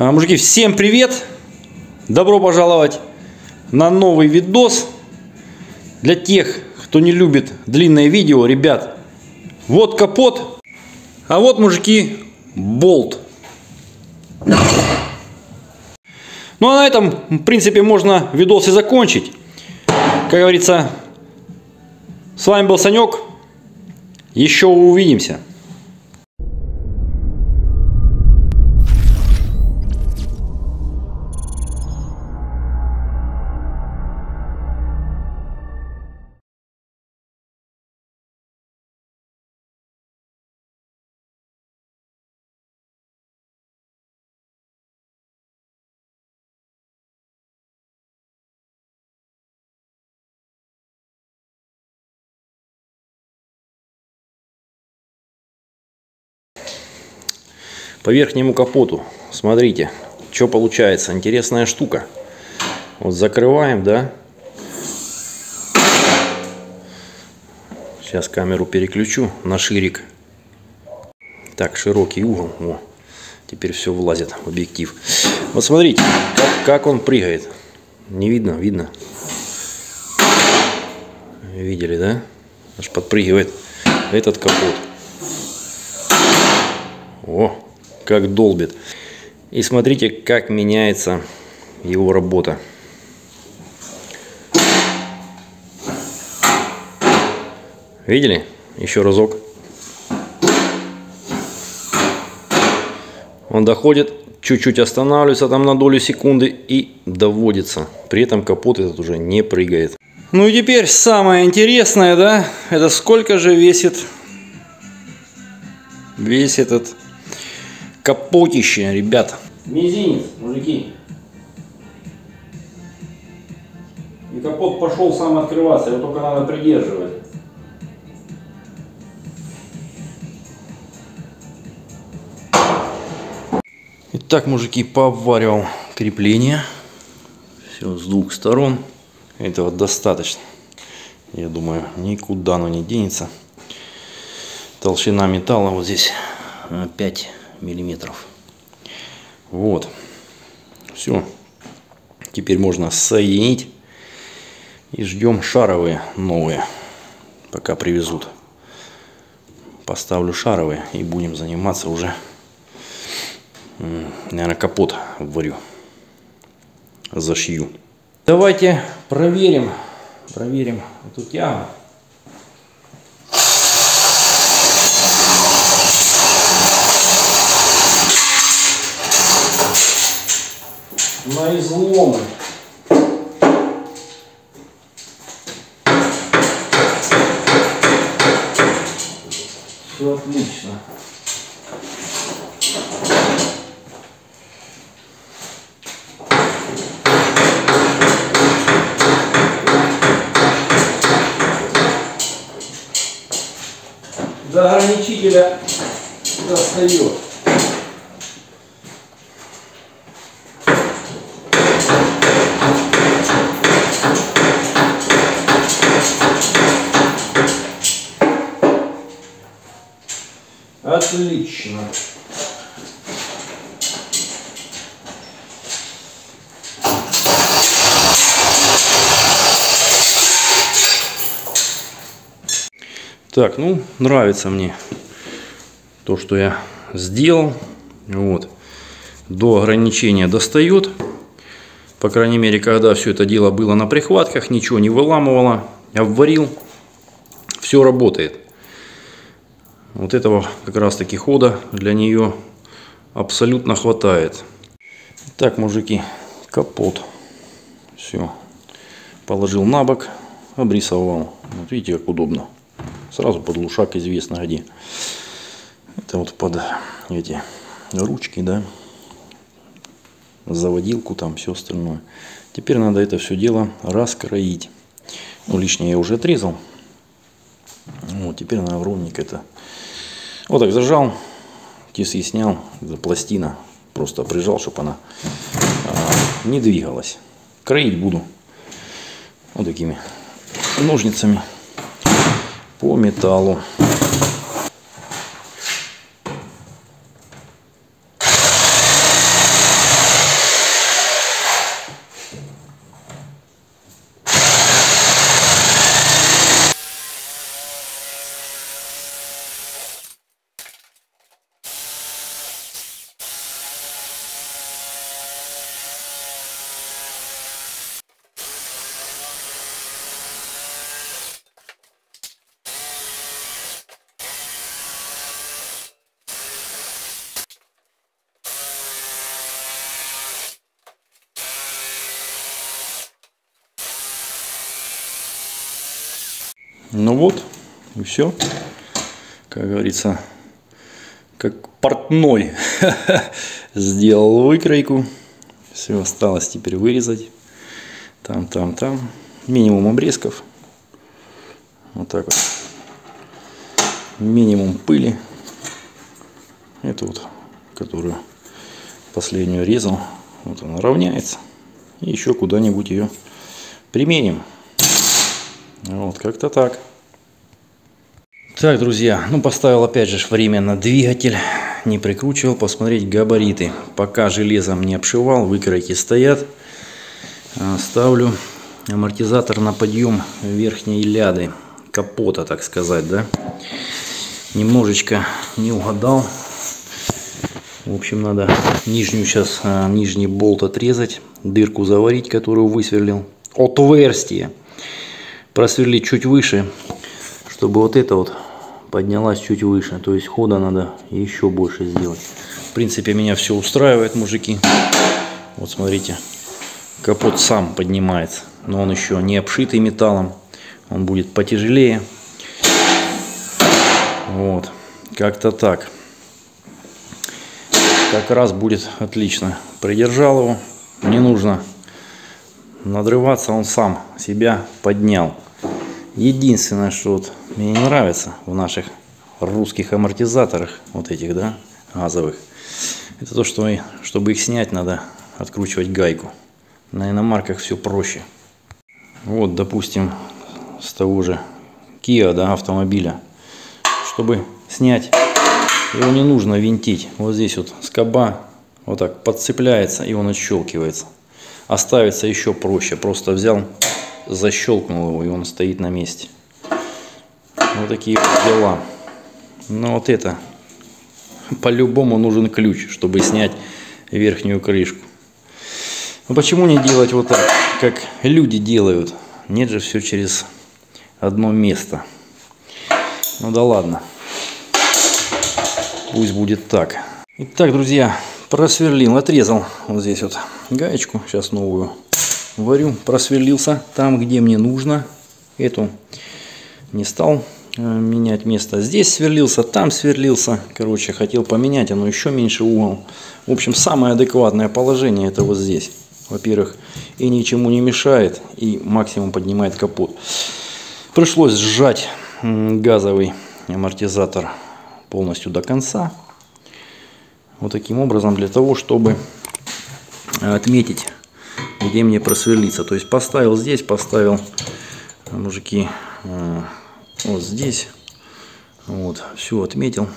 А, Мужики, всем привет! Добро пожаловать на новый видос. Для тех, кто не любит длинное видео, ребят, вот капот, а вот, мужики, болт. Ну а на этом, в принципе, можно видос и закончить. Как говорится, с вами был Санек. Еще увидимся. По верхнему капоту. Смотрите, что получается. Интересная штука. Вот закрываем, да. Сейчас камеру переключу на ширик. Так, широкий угол. О, теперь все влазит в объектив. Вот смотрите, как, как он прыгает. Не видно? Видно. Видели, да? Аж подпрыгивает этот капот. О, как долбит. И смотрите, как меняется его работа. Видели? Еще разок. Он доходит, чуть-чуть останавливается там на долю секунды и доводится. При этом капот этот уже не прыгает. Ну и теперь самое интересное, да, это сколько же весит весь этот капотище, ребят. Мизинец, мужики. И капот пошел сам открываться, его только надо придерживать. Итак, мужики, поваривал крепление. Все с двух сторон. Этого достаточно. Я думаю, никуда оно не денется. Толщина металла вот здесь 5 миллиметров. Вот. Все. Теперь можно соединить. И ждем шаровые новые. Пока привезут. Поставлю шаровые и будем заниматься уже. Наверное, капот варю. Зашью. Давайте проверим. Проверим эту тягу. На изломы. Все отлично. До ограничителя достает. Отлично. Так, ну, нравится мне то, что я сделал. Вот. До ограничения достает. По крайней мере, когда все это дело было на прихватках, ничего не выламывало. Обварил. Все работает. Вот этого как раз таки хода для нее абсолютно хватает. Так, мужики, капот. Все. Положил на бок, обрисовал. Вот видите, как удобно. Сразу под лушак известно где. Это вот под эти ручки, да. Заводилку там, все остальное. Теперь надо это все дело раскроить. Ну, лишнее я уже отрезал. Вот, теперь надо ровненько это вот так зажал, тиски снял, пластина, просто прижал, чтобы она а, не двигалась. Кроить буду вот такими ножницами по металлу. Ну вот, и все. Как говорится, как портной сделал выкройку. Все, осталось теперь вырезать. Там, там, там. Минимум обрезков. Вот так вот. Минимум пыли. Это вот, которую последнюю резал. Вот она равняется. И еще куда-нибудь ее применим. Вот, как-то так. Так, друзья, ну поставил опять же время на двигатель. Не прикручивал, посмотреть габариты. Пока железом не обшивал, выкройки стоят. А, ставлю амортизатор на подъем верхней ляды. Капота, так сказать, да. Немножечко не угадал. В общем, надо нижнюю сейчас, а, нижний болт отрезать. Дырку заварить, которую высверлил. Отверстие просверлить чуть выше, чтобы вот это вот поднялась чуть выше. То есть хода надо еще больше сделать. В принципе, меня все устраивает, мужики. Вот смотрите, капот сам поднимается, но он еще не обшитый металлом. Он будет потяжелее. Вот, как-то так. Как раз будет отлично. Придержал его. Не нужно надрываться, он сам себя поднял. Единственное, что вот мне не нравится в наших русских амортизаторах, вот этих, да, газовых, это то, что чтобы их снять, надо откручивать гайку. На иномарках все проще. Вот, допустим, с того же Kia, да, автомобиля. Чтобы снять, его не нужно винтить. Вот здесь вот скоба вот так подцепляется и он отщелкивается. Оставится еще проще. Просто взял защелкнул его, и он стоит на месте. Вот такие вот дела. Но вот это, по-любому нужен ключ, чтобы снять верхнюю крышку. Но почему не делать вот так, как люди делают? Нет же, все через одно место. Ну да ладно. Пусть будет так. Итак, друзья, просверлил, отрезал вот здесь вот гаечку. Сейчас новую варю, просверлился там, где мне нужно. Эту не стал э, менять место. Здесь сверлился, там сверлился. Короче, хотел поменять, оно еще меньше угол. В общем, самое адекватное положение это вот здесь. Во-первых, и ничему не мешает, и максимум поднимает капот. Пришлось сжать газовый амортизатор полностью до конца. Вот таким образом, для того, чтобы отметить где мне просверлиться. То есть поставил здесь, поставил, мужики, э, вот здесь. Вот, все отметил.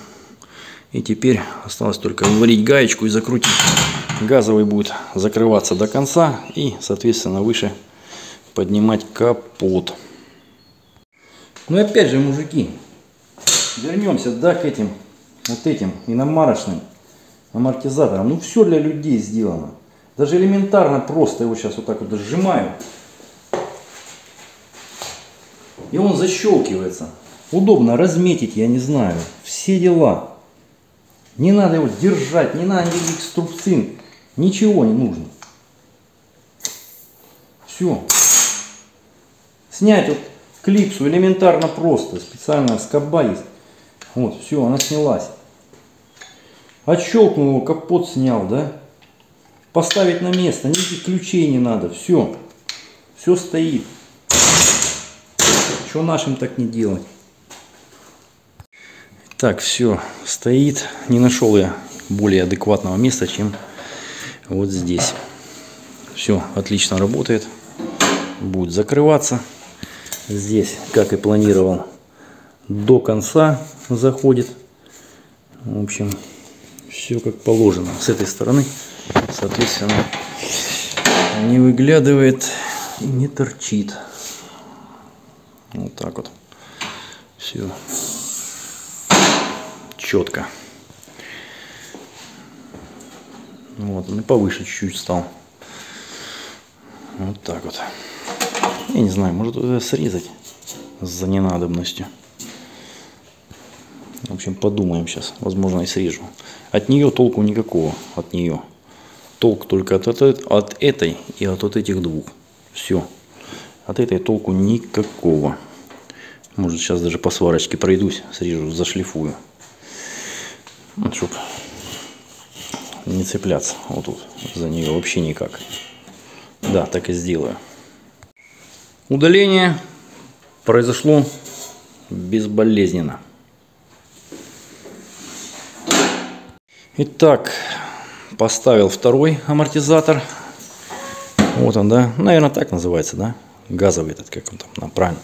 И теперь осталось только выварить гаечку и закрутить. Газовый будет закрываться до конца и, соответственно, выше поднимать капот. Ну и опять же, мужики, вернемся, да, к этим, вот этим иномарочным амортизаторам. Ну все для людей сделано. Даже элементарно просто его сейчас вот так вот сжимаю. И он защелкивается. Удобно разметить, я не знаю. Все дела. Не надо его держать, не надо никаких струбцин. Ничего не нужно. Все. Снять вот клипсу элементарно просто. Специальная скоба есть. Вот, все, она снялась. Отщелкнул его, капот снял, да? Поставить на место, никаких ключей не надо, все, все стоит. Что нашим так не делать? Так, все стоит. Не нашел я более адекватного места, чем вот здесь. Все отлично работает. Будет закрываться. Здесь, как и планировал, до конца заходит. В общем, все как положено. С этой стороны соответственно, не выглядывает и не торчит. Вот так вот. Все четко. Вот, он и повыше чуть-чуть стал. Вот так вот. Я не знаю, может это срезать за ненадобностью. В общем, подумаем сейчас. Возможно, и срежу. От нее толку никакого. От нее. Толк только от, от, от этой и от вот этих двух. Все. От этой толку никакого. Может сейчас даже по сварочке пройдусь, срежу, зашлифую. Вот, чтоб не цепляться вот тут за нее вообще никак. Да, так и сделаю. Удаление произошло безболезненно. Итак, поставил второй амортизатор. Вот он, да. Наверное, так называется, да. Газовый этот, как он там, на правильно.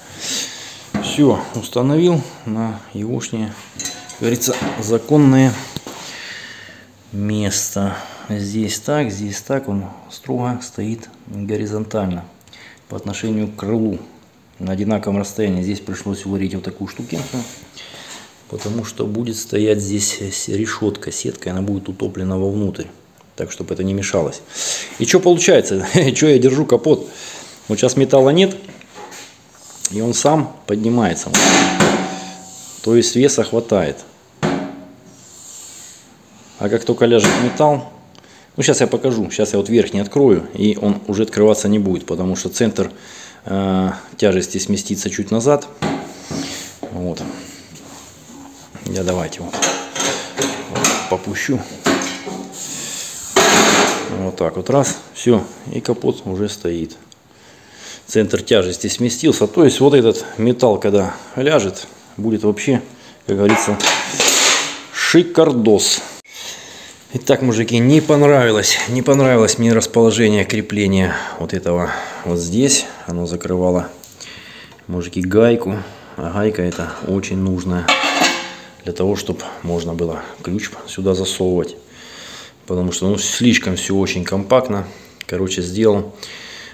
Все, установил на егошнее, как говорится, законное место. Здесь так, здесь так, он строго стоит горизонтально по отношению к крылу на одинаковом расстоянии. Здесь пришлось варить вот такую штукенку, потому что будет стоять здесь решетка, сетка, она будет утоплена вовнутрь, так, чтобы это не мешалось. И что получается? что я держу капот? Вот сейчас металла нет, и он сам поднимается. То есть веса хватает. А как только ляжет металл, ну сейчас я покажу, сейчас я вот верхний открою, и он уже открываться не будет, потому что центр э, тяжести сместится чуть назад. Вот. Я давайте вот, попущу. Вот так вот раз, все, и капот уже стоит. Центр тяжести сместился, то есть вот этот металл, когда ляжет, будет вообще, как говорится, шикардос. Итак, мужики, не понравилось, не понравилось мне расположение крепления вот этого вот здесь. Оно закрывало, мужики, гайку. А гайка это очень нужная для того, чтобы можно было ключ сюда засовывать. Потому что ну, слишком все очень компактно. Короче, сделал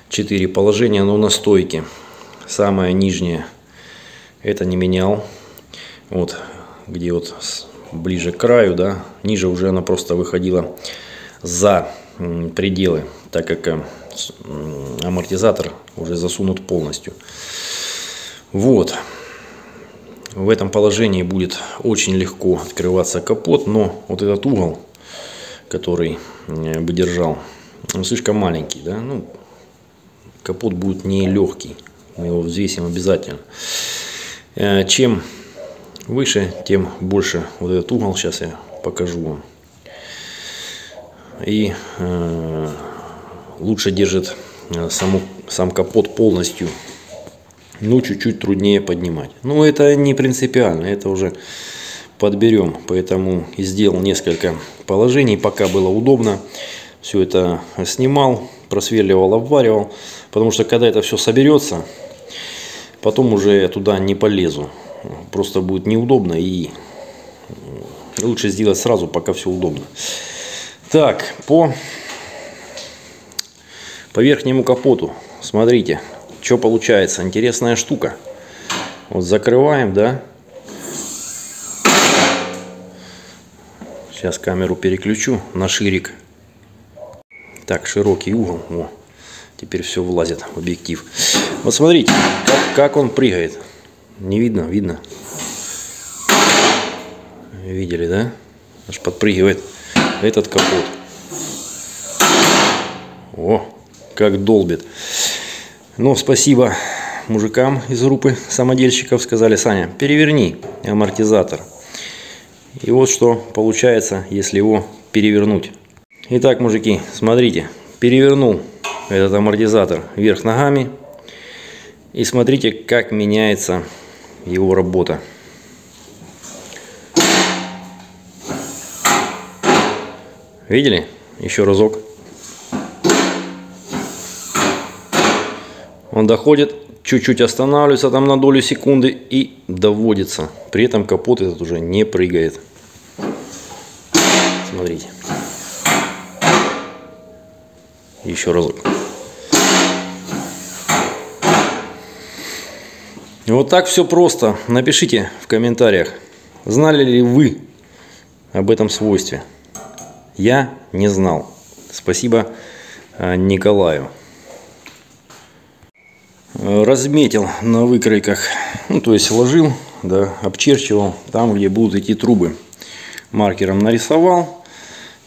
4 положения, но на стойке. Самое нижнее это не менял. Вот, где вот ближе к краю, да, ниже уже она просто выходила за пределы, так как э, амортизатор уже засунут полностью. Вот. В этом положении будет очень легко открываться капот, но вот этот угол, который э, бы держал, он слишком маленький, да, ну, капот будет не легкий, мы его взвесим обязательно. Э, чем выше, тем больше вот этот угол. Сейчас я покажу вам. И э, лучше держит э, саму, сам капот полностью. Ну, чуть-чуть труднее поднимать. Но это не принципиально, это уже подберем. Поэтому и сделал несколько положений, пока было удобно. Все это снимал, просверливал, обваривал. Потому что когда это все соберется, потом уже я туда не полезу просто будет неудобно и лучше сделать сразу, пока все удобно. Так, по, по верхнему капоту, смотрите, что получается. Интересная штука. Вот закрываем, да. Сейчас камеру переключу на ширик. Так, широкий угол. О, теперь все влазит в объектив. Вот смотрите, как, как он прыгает. Не видно? Видно. Видели, да? Аж подпрыгивает этот капот. О, как долбит. Ну, спасибо мужикам из группы самодельщиков. Сказали, Саня, переверни амортизатор. И вот что получается, если его перевернуть. Итак, мужики, смотрите. Перевернул этот амортизатор вверх ногами. И смотрите, как меняется его работа. Видели? Еще разок. Он доходит, чуть-чуть останавливается там на долю секунды и доводится. При этом капот этот уже не прыгает. Смотрите. Еще разок. Вот так все просто. Напишите в комментариях, знали ли вы об этом свойстве. Я не знал. Спасибо э, Николаю. Разметил на выкройках, ну, то есть ложил, да, обчерчивал там, где будут идти трубы. Маркером нарисовал.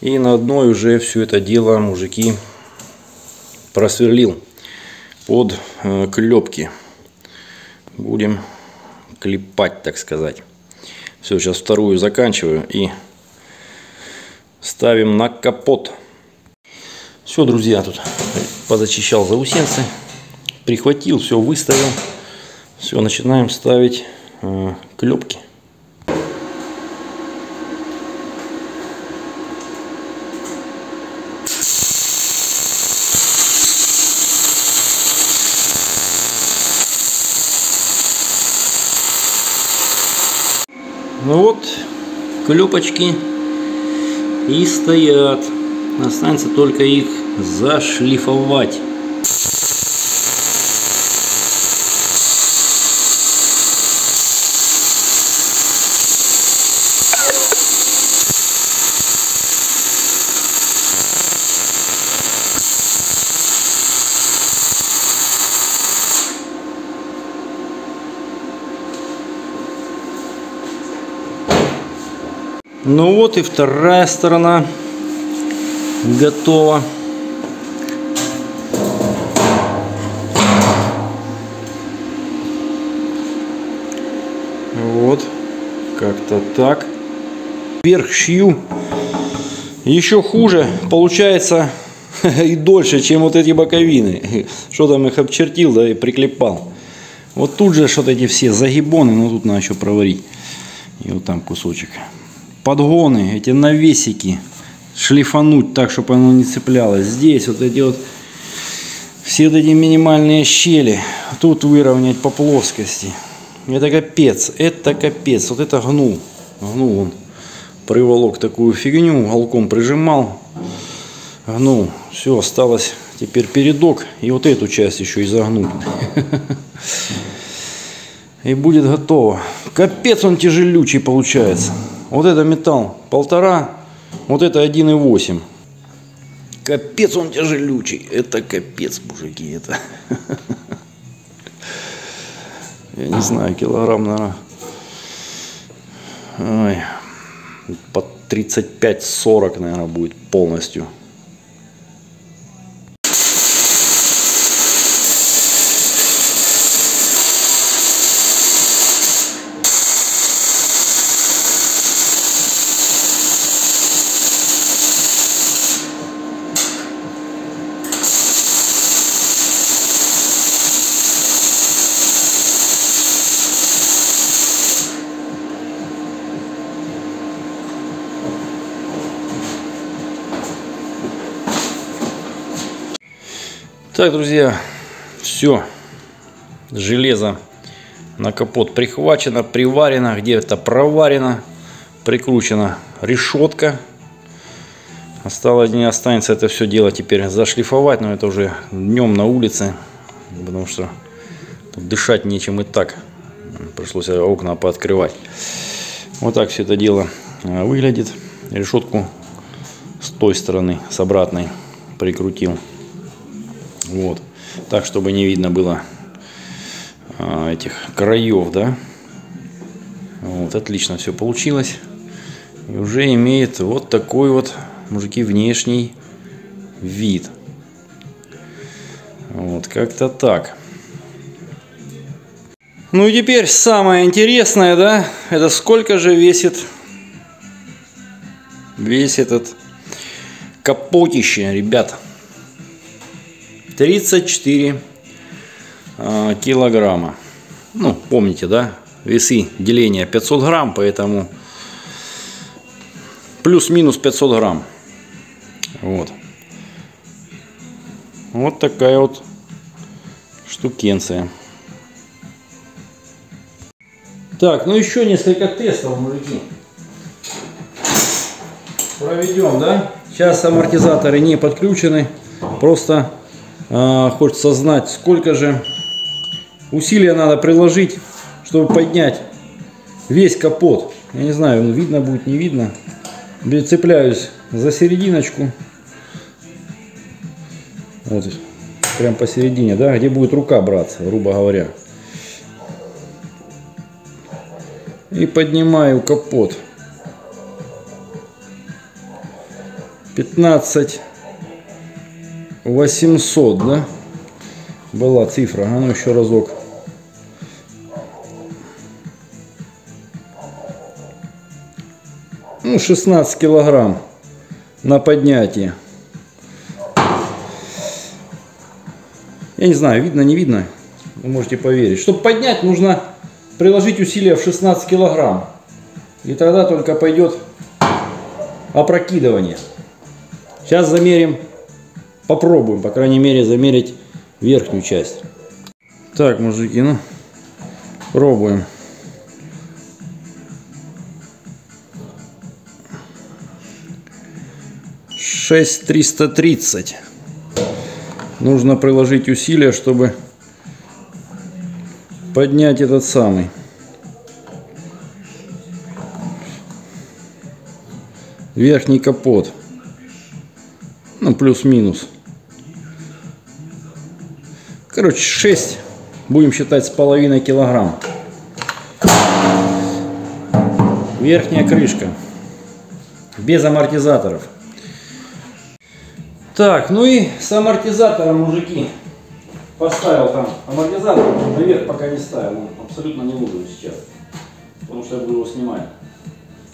И на одной уже все это дело мужики просверлил под э, клепки будем клепать, так сказать. Все, сейчас вторую заканчиваю и ставим на капот. Все, друзья, тут позачищал заусенцы, прихватил, все выставил. Все, начинаем ставить э, клепки. Ну вот, клепочки и стоят. Останется только их зашлифовать. Ну вот и вторая сторона готова. Вот, как-то так. Вверх шью. Еще хуже получается и дольше, чем вот эти боковины. Что там их обчертил, да, и приклепал. Вот тут же что-то эти все загибоны, но тут надо еще проварить. И вот там кусочек подгоны, эти навесики шлифануть так, чтобы оно не цеплялось. Здесь вот эти вот все вот эти минимальные щели тут выровнять по плоскости. Это капец, это капец. Вот это гнул, гнул он. Приволок такую фигню, голком прижимал, гнул. Все, осталось теперь передок и вот эту часть еще изогнуть. И будет готово. Капец он тяжелючий получается. Вот это металл полтора, вот это 1,8. Капец он тяжелючий. Это капец, мужики. Это... Я не знаю, килограмм, наверное. Ой, по 35-40, наверное, будет полностью. Так, друзья, все. Железо на капот прихвачено, приварено, где-то проварено, прикручена решетка. Осталось не останется это все дело теперь зашлифовать, но это уже днем на улице, потому что тут дышать нечем и так. Пришлось окна пооткрывать. Вот так все это дело а, выглядит. Решетку с той стороны, с обратной прикрутил. Вот. Так, чтобы не видно было а, этих краев, да. Вот, отлично все получилось. И уже имеет вот такой вот, мужики, внешний вид. Вот, как-то так. Ну и теперь самое интересное, да, это сколько же весит весь этот капотище, ребят. 34 э, килограмма. Ну, помните, да? Весы деления 500 грамм, поэтому плюс-минус 500 грамм. Вот. Вот такая вот штукенция. Так, ну еще несколько тестов, мужики. Проведем, да? Сейчас амортизаторы не подключены. Просто а, хочется знать, сколько же усилия надо приложить, чтобы поднять весь капот. Я не знаю, видно будет, не видно. Цепляюсь за серединочку. Вот, прям посередине, да, где будет рука браться, грубо говоря. И поднимаю капот. 15 800, да? Была цифра. А ну еще разок. Ну, 16 килограмм на поднятие. Я не знаю, видно, не видно. Вы можете поверить. Чтобы поднять, нужно приложить усилия в 16 килограмм. И тогда только пойдет опрокидывание. Сейчас замерим попробуем, по крайней мере, замерить верхнюю часть. Так, мужики, ну, пробуем. Шесть триста тридцать. Нужно приложить усилия, чтобы поднять этот самый. Верхний капот. Ну, плюс-минус. Короче, 6. Будем считать с половиной килограмм. Верхняя крышка. Без амортизаторов. Так, ну и с амортизатором, мужики. Поставил там амортизатор, наверх пока не ставил. Он абсолютно не нужен сейчас. Потому что я буду его снимать.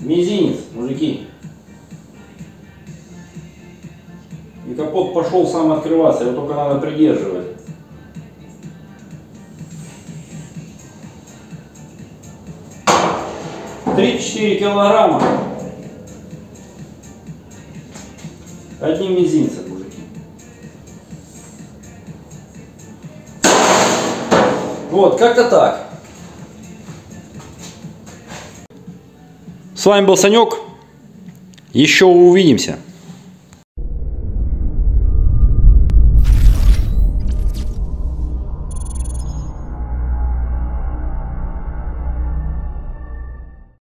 Мизинец, мужики. И капот пошел сам открываться, его только надо придерживать. Три-четыре килограмма. Одним мизинцем, мужики. Вот, как-то так. С вами был Санек. Еще увидимся.